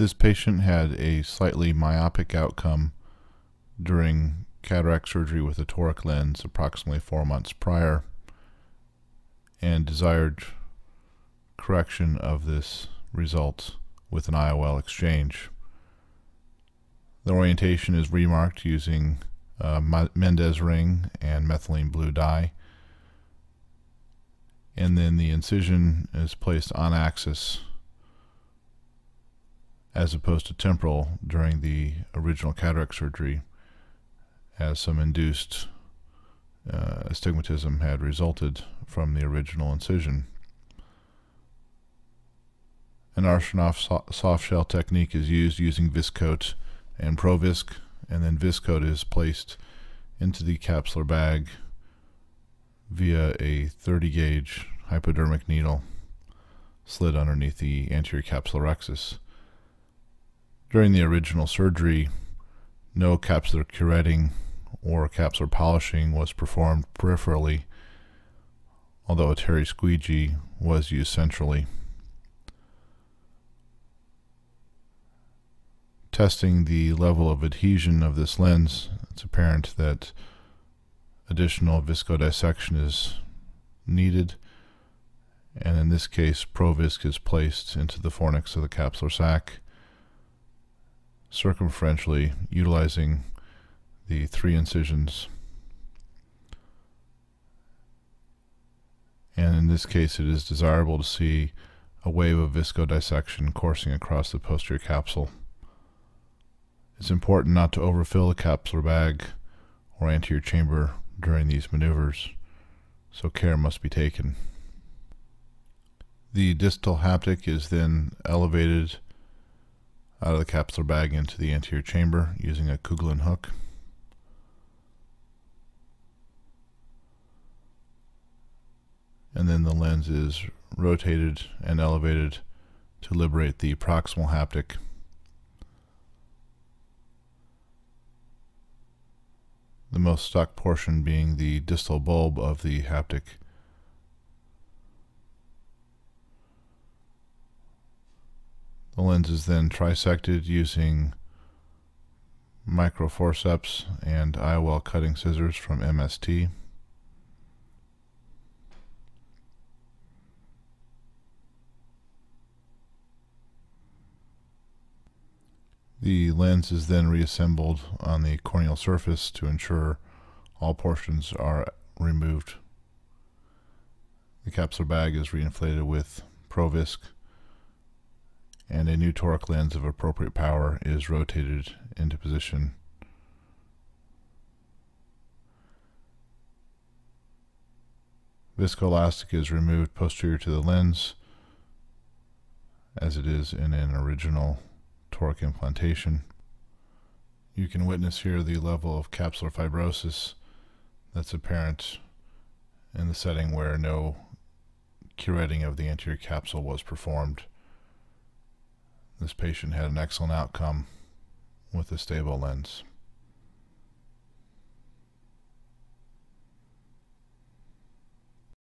This patient had a slightly myopic outcome during cataract surgery with a toric lens approximately four months prior and desired correction of this result with an IOL exchange. The orientation is remarked using Mendez ring and methylene blue dye. And then the incision is placed on axis as opposed to temporal during the original cataract surgery, as some induced uh, astigmatism had resulted from the original incision. An Arshinoff soft shell technique is used using Viscoat and Provisc, and then Viscoat is placed into the capsular bag via a 30 gauge hypodermic needle slid underneath the anterior capsulorhexis. During the original surgery, no capsular curetting or capsular polishing was performed peripherally, although a Terry squeegee was used centrally. Testing the level of adhesion of this lens, it's apparent that additional viscodissection is needed, and in this case, Provisc is placed into the fornix of the capsular sac circumferentially utilizing the three incisions. And in this case, it is desirable to see a wave of viscodissection coursing across the posterior capsule. It's important not to overfill the capsular bag or anterior chamber during these maneuvers, so care must be taken. The distal haptic is then elevated out of the capsular bag into the anterior chamber using a Kuglen hook. And then the lens is rotated and elevated to liberate the proximal haptic. The most stuck portion being the distal bulb of the haptic The lens is then trisected using microforceps and IOL cutting scissors from MST. The lens is then reassembled on the corneal surface to ensure all portions are removed. The capsular bag is reinflated with Provisc and a new toric lens of appropriate power is rotated into position. Viscoelastic is removed posterior to the lens as it is in an original toric implantation. You can witness here the level of capsular fibrosis that's apparent in the setting where no curetting of the anterior capsule was performed. This patient had an excellent outcome with a stable lens.